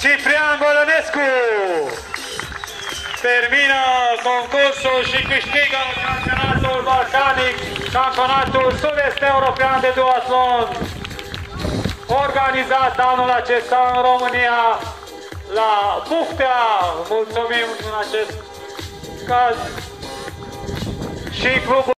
Ciprian Bolănescu termină concursul și câștigă campionatul balcanic, campionatul sud-est european de duatlon, organizat anul acesta în România la Buftea. Mulțumim în acest caz și clubul